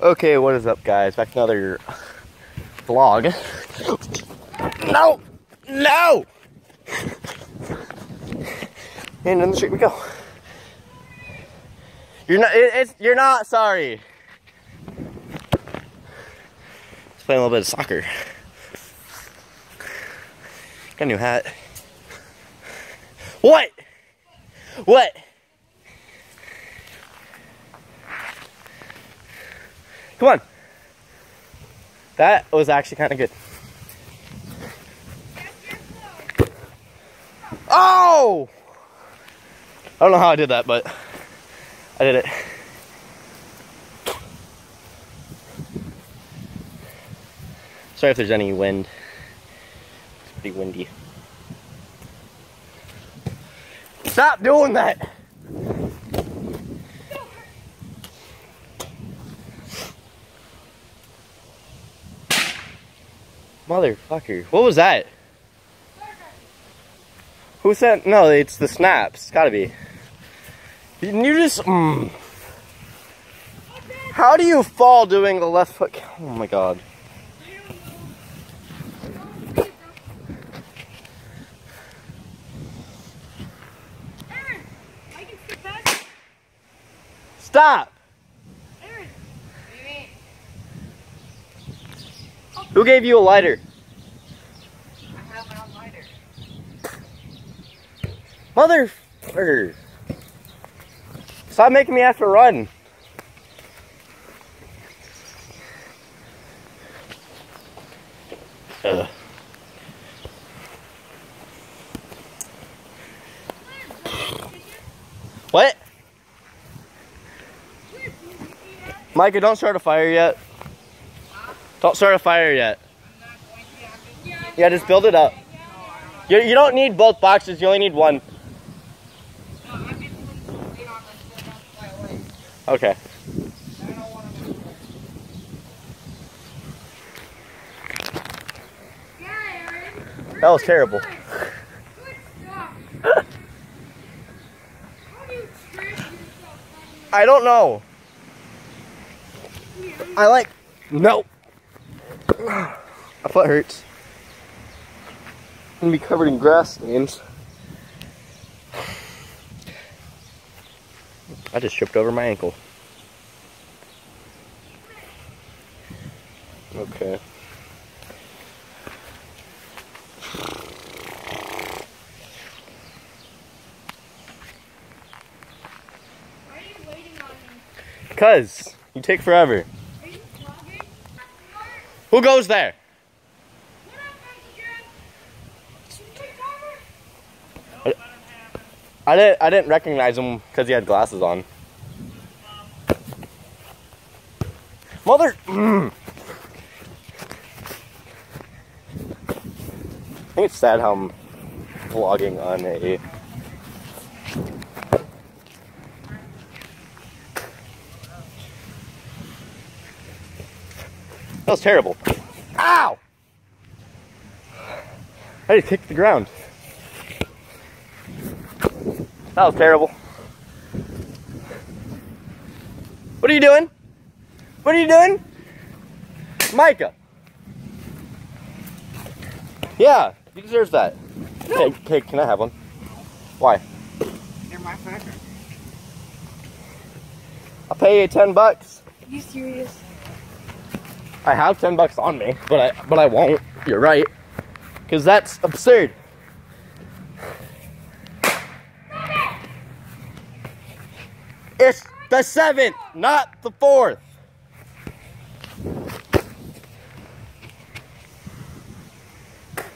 Okay, what is up, guys? Back to another vlog. No! No! And in the street we go. You're not. It, it's. You're not sorry. Let's play a little bit of soccer. Got a new hat. What? What? Come on. That was actually kind of good. Oh! I don't know how I did that, but I did it. Sorry if there's any wind. It's pretty windy. Stop doing that! Motherfucker. What was that? Who sent? No, it's the snaps. It's gotta be. You just. Mm. How do you fall doing the left foot? Oh my god. Stop! Who gave you a lighter? I have my own lighter. Motherfucker. Stop making me have to run. Ugh. What? Micah, don't start a fire yet. Don't start a fire yet. Yeah, just build it up. You, you don't need both boxes, you only need one. Okay. That was terrible. I don't know. I like. No. My foot hurts. I'm gonna be covered in grass stains. I just tripped over my ankle. Okay. Why are you waiting on me? Cuz, you take forever. Who goes there? I didn't I didn't recognize him because he had glasses on. Mother. I think it's sad how I'm vlogging on a That was terrible. Ow! I just kicked the ground. That was terrible. What are you doing? What are you doing? Micah. Yeah, he deserves that. Hey, hey, can I have one? Why? They're my favorite. I'll pay you ten bucks. Are you serious? I have ten bucks on me, but I but I won't. You're right. Cause that's absurd. It's the seventh, not the fourth.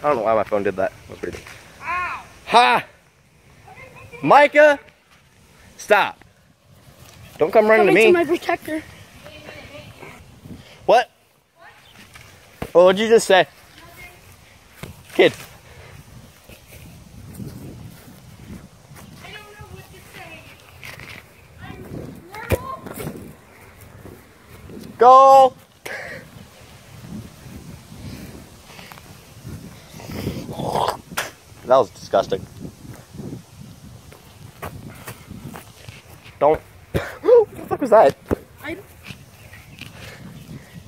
I don't know why my phone did that. That was weird. Ow! Ha! Micah! Stop. Don't come running to me. my protector. What? Oh, what would you just say? Eh. Kid. I don't know what to say. I'm normal. Go! That was disgusting. Don't. what the fuck was that? I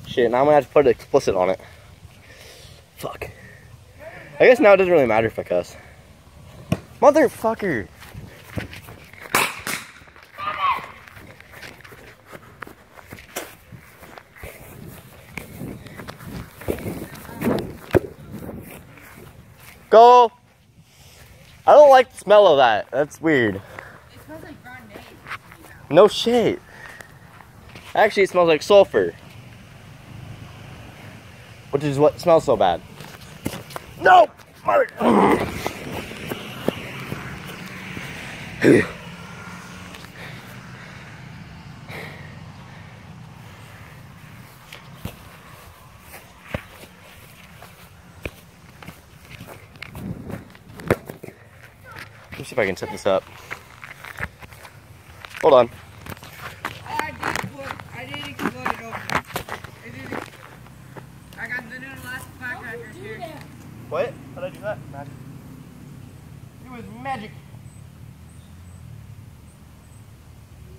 Shit, now I'm gonna have to put explicit on it. Fuck. I guess now it doesn't really matter if I cuss. Motherfucker! Go! I don't like the smell of that. That's weird. It smells like. No shit. Actually, it smells like sulfur. Which is what smells so bad. No! Mother- Let me see if I can set this up. Hold on. I did put, I did explode it open. I did I got the new last firecrackers here. What? How did I do that? Magic. It was magic.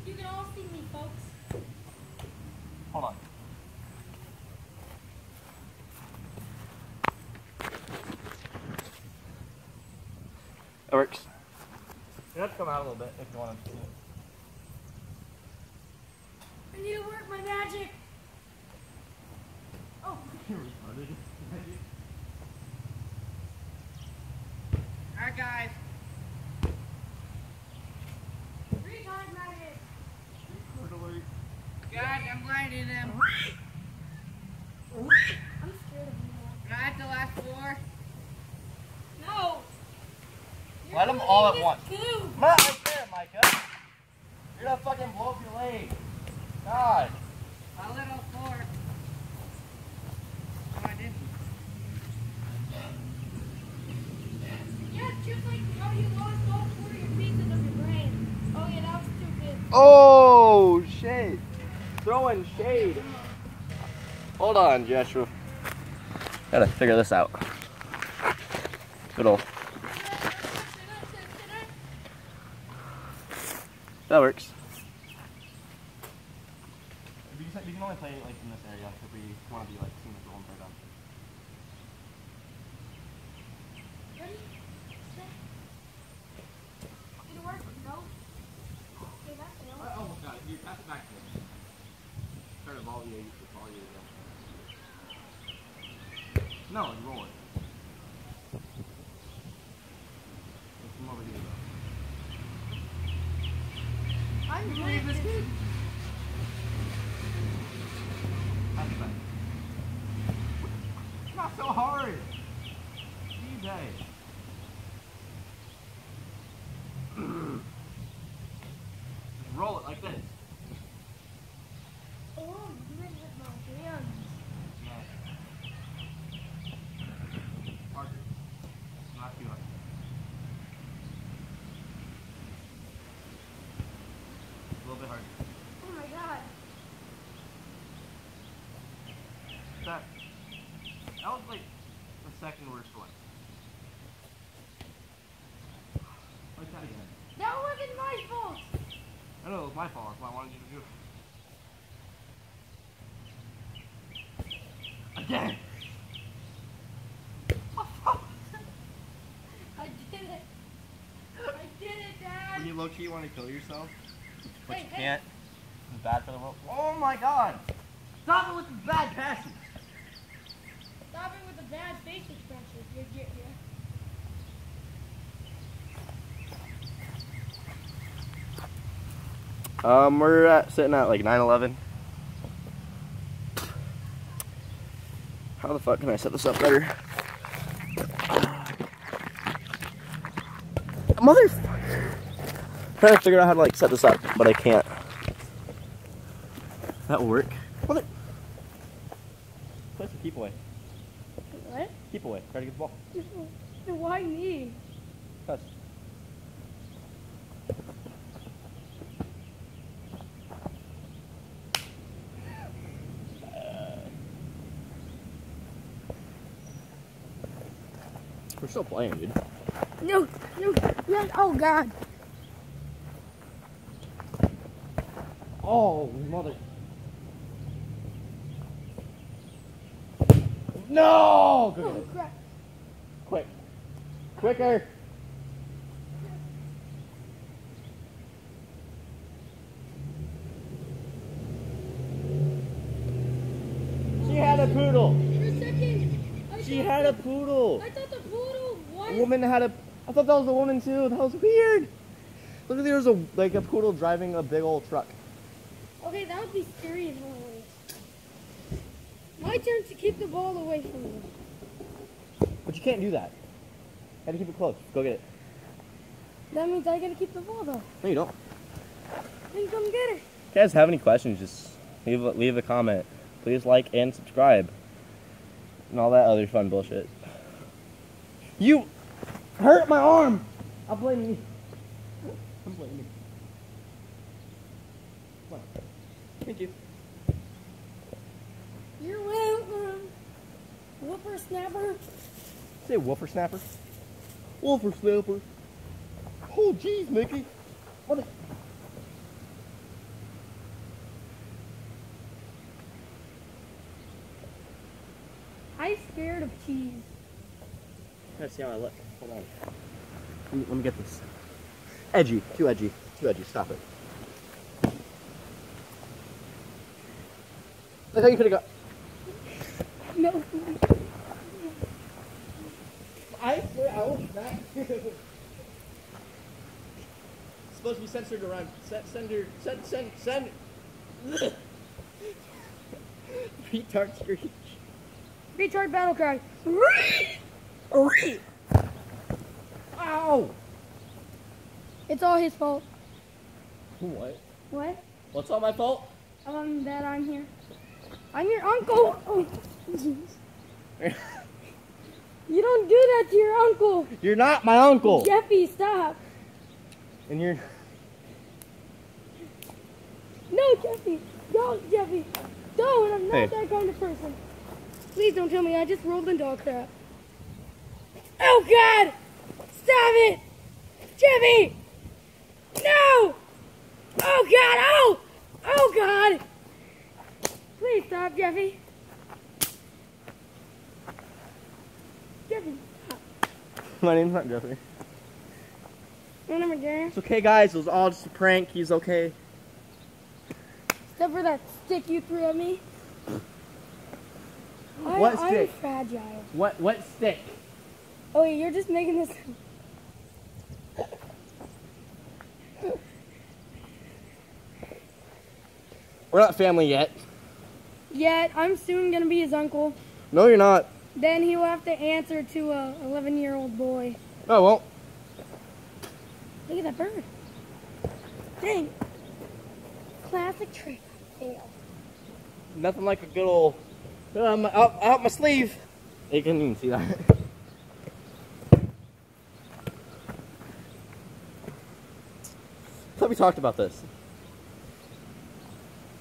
You can all see me, folks. Hold on. It works. You have to come out a little bit if you want to see it. I need to work my magic. Oh, alright guys. Three times magic. God, I'm blinding them. I'm scared of you. Can I have the last four? No. Let 'em all at once. Two. I'm not right there, Micah. You're gonna fucking blow up your leg. God. A little four. Oh, I didn't. Yeah, just like how you lost all four of your pieces of your brain. Oh yeah, that was stupid. Oh, shit. Throwing shade. Hold on, Joshua. Gotta figure this out. Good old. That works. You can only play like in this area if we want to be like seen as rolling right down. Ready? Set. Did it work? No. Okay, that failed. almost got it. You pass it back to me. Try to volley you. Volley you No, you roll it. Come over here. I'm doing this. Pass it back. It's not so hard. Easy. Just roll it like this. Oh, you didn't hit my hands. Harder. Not too hard. A little bit harder. Oh my god. That. That was like the second worst one. Like that again. That wasn't my fault. I know it was my fault. That's why I wanted you to do it. Again. I did it. I did it, Dad. When you low key want to kill yourself, but Hey, you hey. can't. It's bad for the world. Oh my god! Stop it with the bad passes. Stop it with the bad face expressions. You get here. Um, we're at, sitting at like 9-11. How the fuck can I set this up better? Motherfucker! trying to figure out how to like set this up, but I can't. That will work. Mother. Play some keep away. What? Keep away. Try to get the ball. Why me? Because. We're still playing, dude. No, no, no. Oh God. Oh, mother. No! Go get Oh crap. Quick. Quicker. She had a poodle. For a second. I She had a poodle. I thought the poodle. What? A woman had a. I thought that was a woman too. That was weird. Look, there was a like a poodle driving a big old truck. Okay, that would be scary Halloween. My turn to keep the ball away from you. But you can't do that. Had to keep it close. Go get it. That means I gotta keep the ball though. No, you don't. Then come get it. If you guys have any questions, just leave a, leave a comment. Please like and subscribe. And all that other fun bullshit. You hurt my arm. I'll blame you. I'm blaming you. Come on. Thank you. You're welcome. Whippersnapper. Say woofer snapper. Woofer snapper. Oh, jeez, Mickey. What? A... I'm scared of cheese. Let's see how I look. Hold on. Let me, let me get this. Edgy. Too edgy. Too edgy. Stop it. Look how you could have got. No. I swear I will smack. supposed to be censored around. Send, sender. Send. Send. Send. Retard screech. Retard battle cry. Ow! It's all his fault. What? What? What's all my fault? Um, that I'm here. I'm your uncle. Oh, jeez. You don't do that to your uncle. You're not my uncle. Jeffy, stop. And you're. No, Jeffy. Don't, Jeffy. Don't. I'm not Hey. that kind of person. Please don't tell me I just rolled in dog crap. Oh, God. Stop it. Jeffy. No. Oh, God. Oh. Oh, God. Please stop, Jeffy. Jeffy, stop. My name's not Jeffrey. My number, Darren. It's okay, guys. It was all just a prank. He's okay. Except for that stick you threw at me. I, What I'm fragile. What? What stick? Oh, wait, you're just making this. We're not family yet. Yet, I'm soon gonna be his uncle. No, you're not. Then he will have to answer to a 11 year old boy. Oh, well. Look at that bird. Dang. Classic trick. Fail. Nothing like a good old. Um, out, out my sleeve. You can't even see that. thought we talked about this.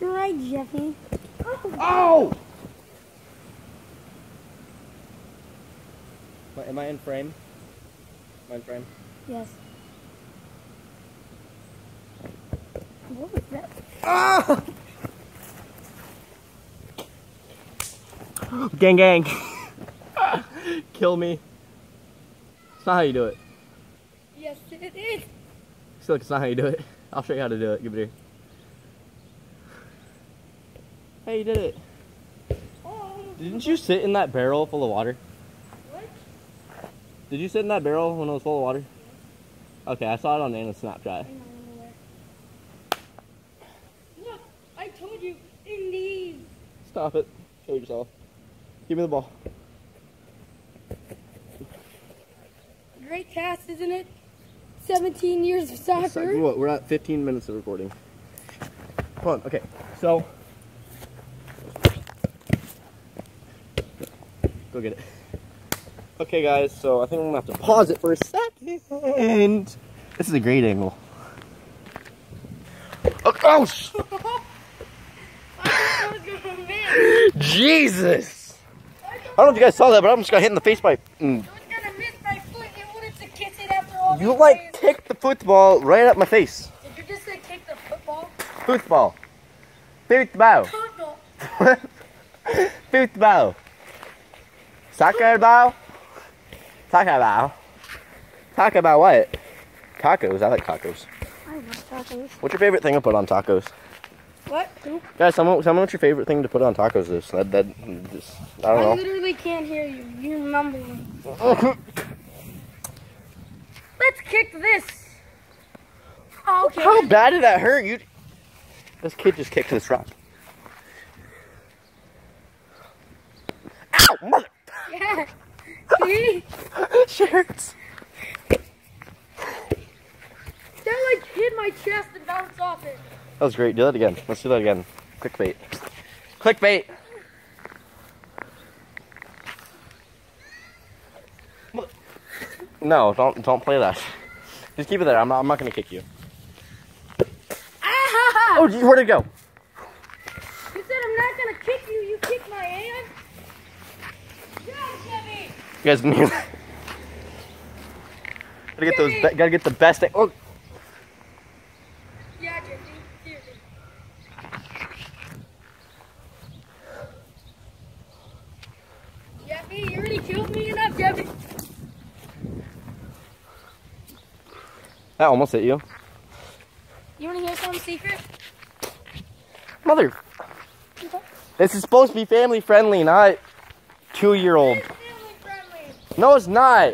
You're right, Jeffy. Oh, Oh! Am I- Am I in frame? Am I in frame? yes. What was that? Ah! gang, gang. Kill me. It's not how you do it. Yes, it is. See, look, it's not how you do it. I'll show you how to do it. Give it here. Hey, you did it. Oh, Didn't you sit in that barrel full of water? Did you sit in that barrel when it was full of water? Okay, I saw it on Anna's Snapchat. Look, I told you, in these. Stop it. Show yourself. Give me the ball. Great cast, isn't it? 17 years of soccer. What? We're at 15 minutes of recording. Hold on. Okay. So. Go get it. Okay, guys. So I think I'm gonna have to pause it for a second. This is a great angle. Oh, oh sh- Jesus! I don't know if you guys saw that, but I almost got hit in the face by. Mm. I was gonna miss my foot and wanted to kiss it after all You like kicked the football right at my face. Did you just say kick the football? Football. Football. Football. Football. Taco Bell? Taco Bell? Taco Bell what? Tacos. I like tacos. I love tacos. What's your favorite thing to put on tacos? What? Guys, tell me, tell me what your favorite thing to put on tacos is. That, that, just, I I don't know. I literally can't hear you. You're mumbling. Let's kick this. Oh, okay. How bad did that hurt? You. This kid just kicked this rock. Ow, mother. Yeah. See? Shit hurts. That like hit my chest and bounced off it. That was great. Do that again. Let's do that again. Clickbait. Clickbait. No, don't don't play that. Just keep it there. I'm not, I'm not gonna kick you. Ah! Oh, where'd it go? You said I'm not gonna kick you. You kicked my hand. Yeah, Jeffy. You guys knew. gotta get those. Gotta get the best. Oh, Yeah, Jeffy. Seriously. Jeffy, you already killed me enough, Jeffy. that almost hit you, You wanna hear something secret? mother. This is supposed to be family friendly, not two-year-old. It's family friendly. No, it's not.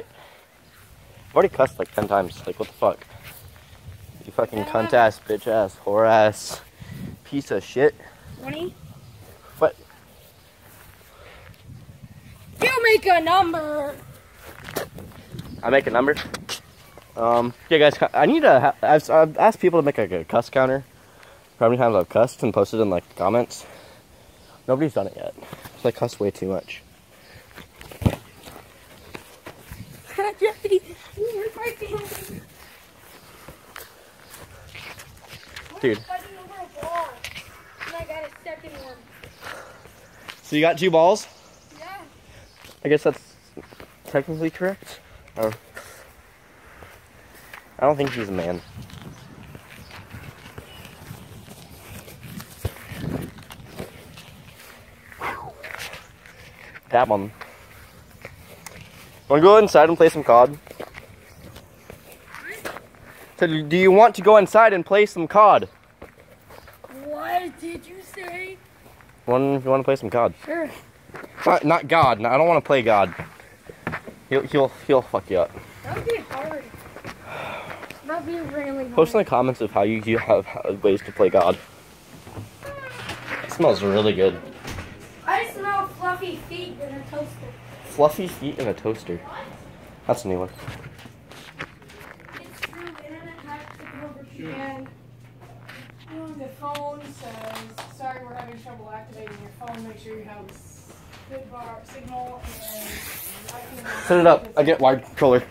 I've already cussed like ten times. Like, what the fuck? You fucking cunt ass, bitch ass, whore ass, piece of shit. Twenty. What? You make a number. I make a number. Um, yeah, guys, I need to. I've, I've asked people to make like a cuss counter. How many times I've cussed and posted in like comments. Nobody's done it yet. I cuss way too much. Jeffy, you hurt my feelings. Dude. We're fighting over a ball. And I got a second one. So you got two balls? Yeah. I guess that's technically correct. Or I don't think he's a man. That on. Wanna go inside and play some COD? Said, do you want to go inside and play some COD? What did you say? One, if you want to play some COD. Sure. Not, not God. No, I don't want to play God. He'll, he'll, he'll fuck you up. That would be hard. That would be really hard. Post in the comments of how you, you have uh, ways to play God. It smells really good. I smell fluffy feet in a toaster. Fluffy feet in a toaster. That's a new one. It's true. Internet hacks took over And the phone says, sorry, we're having trouble activating your phone. Make sure you have good bar signal and Set it up. I get wired controller.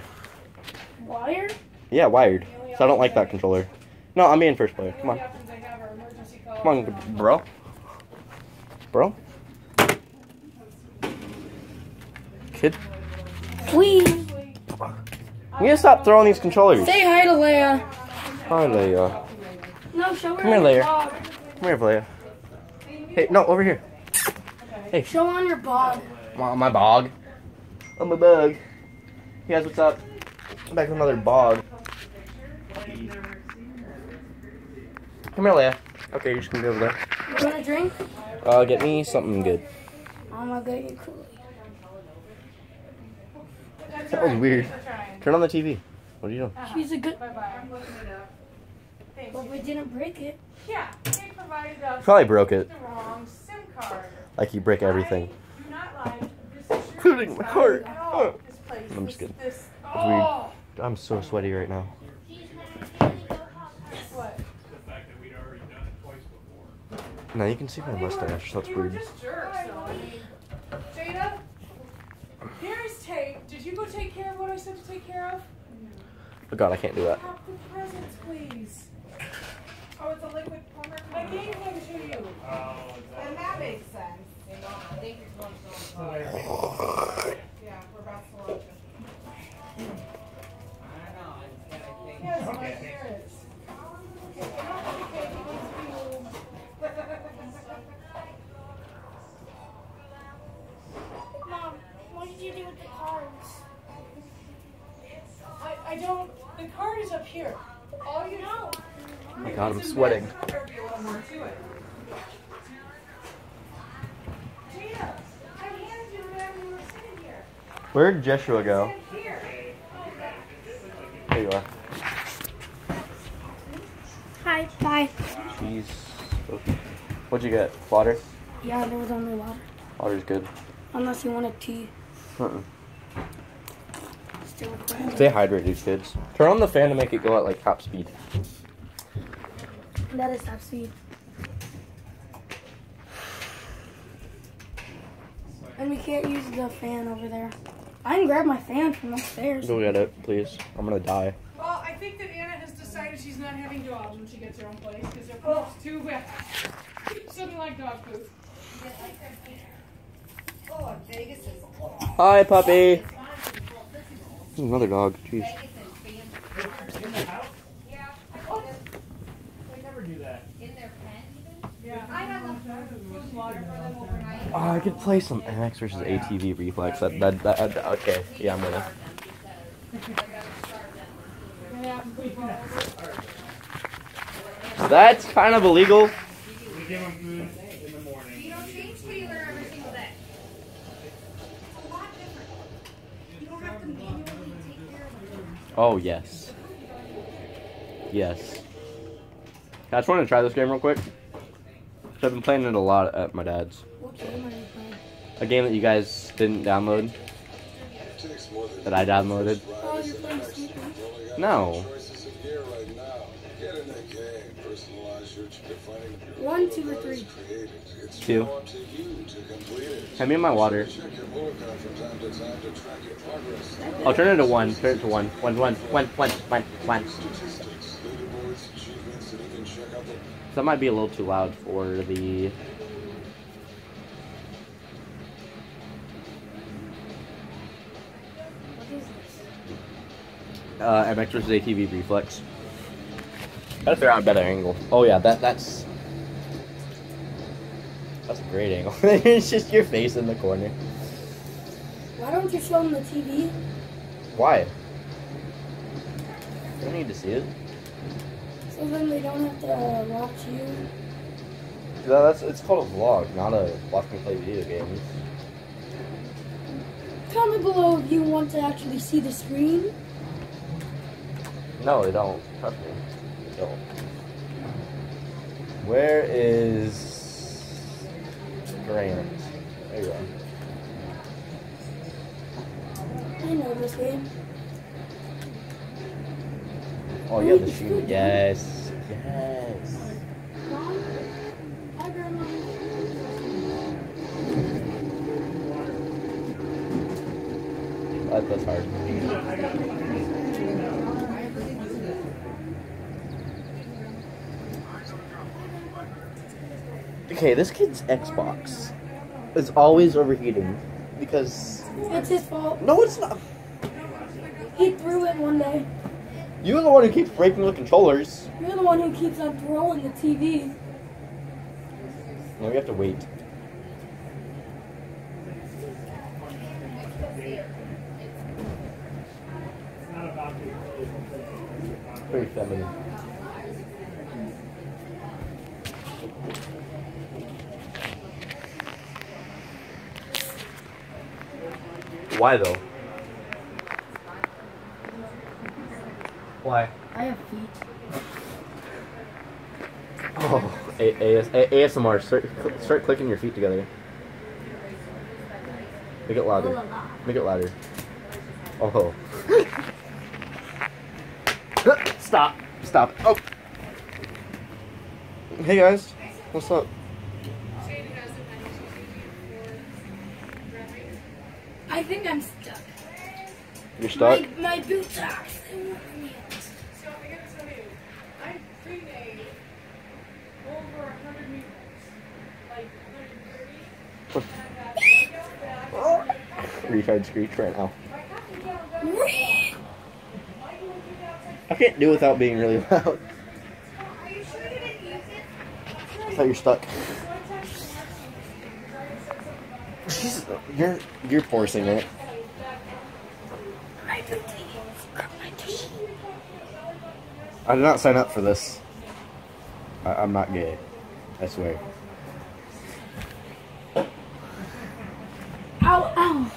Wired? Yeah, wired. So I don't like that controller. No, I'm being first player. Come on. only options they have are emergency calls. Come on, bro. Bro? Kid? Please. You to stop throwing these controllers. Say hi to Leia. Hi, Leia. No, show her Come here, Leia. bod. Come here, Leia. Hey, no, over here. Hey. Show on your bod. My, my bog. Oh, my bug. Hey guys, what's up? I'm back with another bog. Come here, Leia. Okay, you're just gonna be over there. You want a drink? Uh, get me something good. I'm gonna get you cool. That's That was weird. Turn on the TV. What are you doing? Uh-huh. She's a good. Bye-bye. I'm looking it up. Thank But you. we didn't break it. Yeah, they provided us Probably broke it. the wrong SIM card. Like you break everything. I do not like this is Including my heart. At all. This place. I'm just kidding. This, weird. oh, I'm so sweaty right now. Now you can see my They were- mustache. That's they were weird. just jerks, though. Jada, here's tape. Did you go take care of what I said to take care of? Oh god, I can't do that. Have the presents, please. Oh, it's a liquid plumber. I gave him to you. Oh, and sitting here. Where'd Jeshua go? Here. There you are. Hi. Bye. Jeez. What'd you get? Water? Yeah, there was only water. Water's good. Unless you wanted tea. Uh-uh. Stay hydrated, kids. Turn on the fan to make it go at like top speed. That is top speed. And we can't use the fan over there. I can grab my fan from upstairs. Go get it, please. I'm gonna die. Well, I think that Anna has decided she's not having dogs when she gets her own place because their poop's oh. too wet. Something like dog poop. Oh, Vegas is Hi, puppy. Another dog. Jeez. Yeah. I had the food and water for them overnight. Oh, I could play some MX versus ATV reflex. That, that, that, that- okay. Yeah, I'm gonna. That's kind of illegal. Oh yes. Yes. I just want to try this game real quick. 'Cause I've been playing it a lot at my dad's. What game are you playing? A game that you guys didn't download. That I downloaded. Oh, you're playing. No. One, two, or three. Two. Hand me my water. Oh, turn it to one. Turn it to one. One, one, one, one, one, one. That might be a little too loud for the. What is? Uh, MX versus ATV reflex. Gotta figure out a better angle. Oh yeah, that that's that's a great angle. it's just your face in the corner. Why don't you show them the TV? Why? I don't need to see it. So then they don't have to uh, watch you. No, that's it's called a vlog, not a watch me play video games. Comment below if you want to actually see the screen. No, they don't. Trust me. They don't. Where is Grant? There you go. I know this game. Oh, yeah, the shoe. Yes. Yes. Mom? Hi, Grandma. That, that's hard. Okay, this kid's Xbox is always overheating because It's his fault. no, it's not. He threw it one day. You're the one who keeps breaking the controllers. You're the one who keeps on throwing the TV. No, we have to wait. Very feminine. Why though? Why? I have feet. Oh, A- AS- A- ASMR. Start, cl- start clicking your feet together. Make it louder. Make it louder. Oh. Stop. Stop. Oh. Hey guys. What's up? I think I'm stuck. You're stuck? My, my boot socks. they won't let me out. So I gotta tell you, I pre-made over a hundred meatballs, like 130. and I got one bag. Retard screech right now. I have to get them done. Michael will do that outside. I can't do without being really loud. Are you sure you didn't use it? I thought you're stuck. She's, you're you're forcing it. My booty. My tushy. I did not sign up for this. I, I'm not gay. I swear. Ow, ow.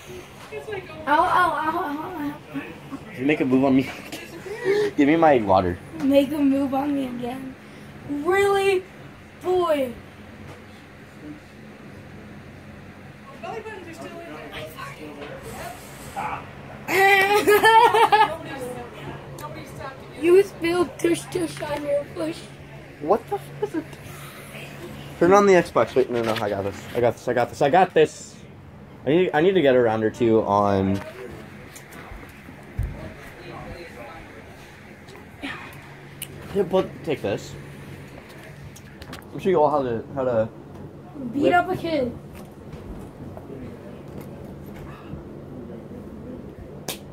Ow, ow, ow, ow, If you make a move on me, give me my water. Make a move on me again. Really? Boy. Belly buttons are still in there. Nobody stopped to get you spilled tush tush on your push. What the fuck is it? Turn on the Xbox. Wait, no, no, I got this. I got this. I got this. I got this. I need, I need to get a round or two on. Here, put, take this. I'm show you all how to how to. Beat up a kid.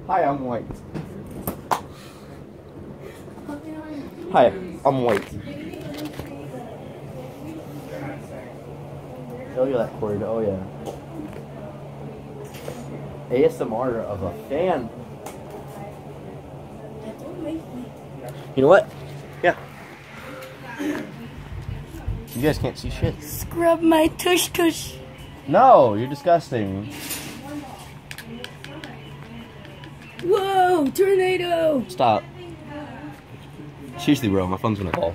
Hi, I'm white. Hi, I'm white. Show you that cord. Oh yeah. ASMR of a fan. Don't make me. You know what? Yeah. You guys can't see shit. Scrub my tush tush. No, you're disgusting. Whoa, tornado. Stop. Seriously, bro, my phone's gonna call.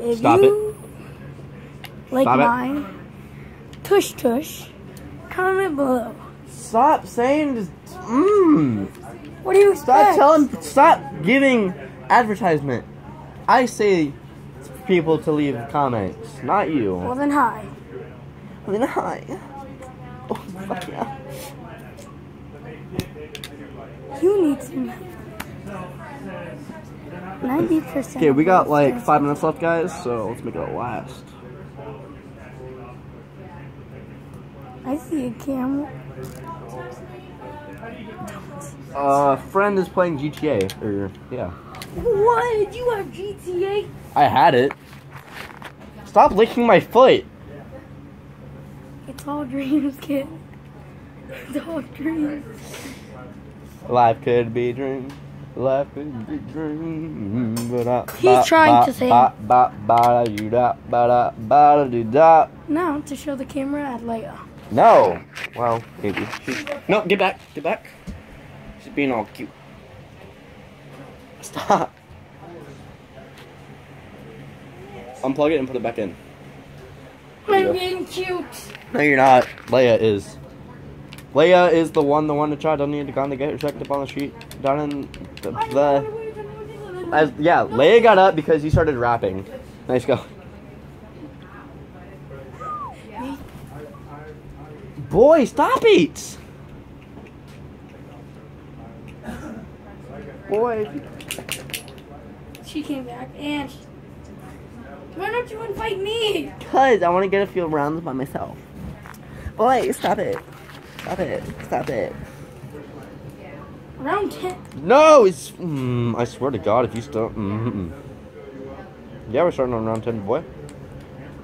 If Stop you it. Like Stop mine. It. Tush tush. Comment below. Stop saying just mmm. What do you expect? Stop telling stop giving advertisement. I say people to leave comments, not you. Well then hi. Well then hi. Oh fuck yeah. You need some help. 90%. Okay, we got like five minutes left, guys, so let's make it last. I see a camel. Uh, friend is playing GTA, or, yeah. What? You have GTA? I had it. Stop licking my foot. It's all dreams, kid. It's all dreams. Life could be dreams. Life could be dream. Ba-da, He's ba- trying ba- to say- ba- ba- ba-da-doo-da, ba-da, ba-da-doo-da. Now to show the camera at Leia. Uh, no. Well, maybe. She- No, get back. Get back. She's being all cute. Stop. Unplug it and put it back in. I'm being cute. No, you're not. Leia is. Leia is the one, the one that tried to need to go on to get her checked up on the street down in the. the as, yeah, Leia got up because you started rapping. Nice go. Boy, stop it! Boy. She came back and. She... Why don't you invite me? Cause I want to get a few rounds by myself. Boy, stop it. Stop it. Stop it. Round ten. No, it's. Mm, I swear to God, if you still. Mm, mm. Yeah, we're starting on round 10, boy.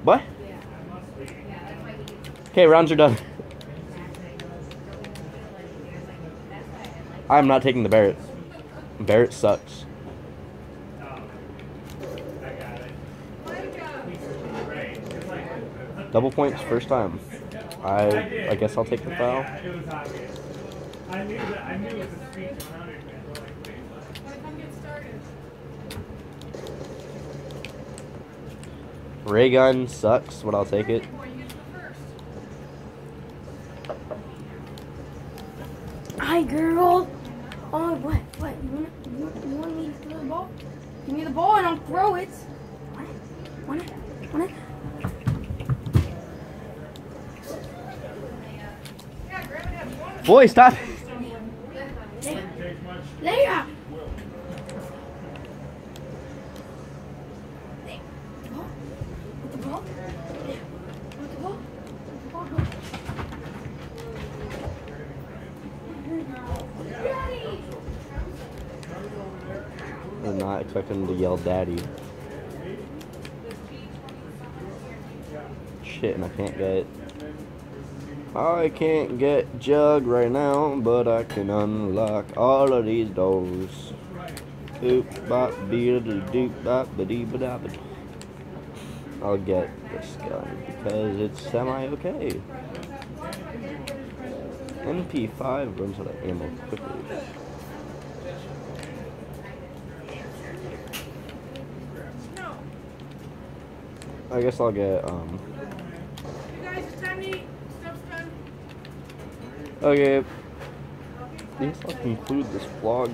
What? Okay, rounds are done. I'm not taking the Barrett. Barrett sucks. Double points first time. I I guess I'll take the foul. It. I knew that. I knew it was a speech 100. man. Wanna come get started? Ray gun sucks, but I'll take it. Boy, you get to go first. Hi, girl. Oh, what? What? You want, you, want- you want me to throw the ball? Give me the ball and I'll throw it. Want it? Want it? Want it? Yeah, grab it at one. Boy, stop! Leia! With the ball? Yeah. With the ball? With the stop. Daddy! I'm not expecting him to yell daddy. Shit, and I can't get it. I can't get Jug right now, but I can unlock all of these doors. Boop, bop, beep, doop, bop, ba dee ba. I'll get this gun because it's semi okay. MP5 runs out of ammo quickly. I guess I'll get um You guys, it's time to eat. Stuff's done. Okay. I guess I'll conclude this vlog.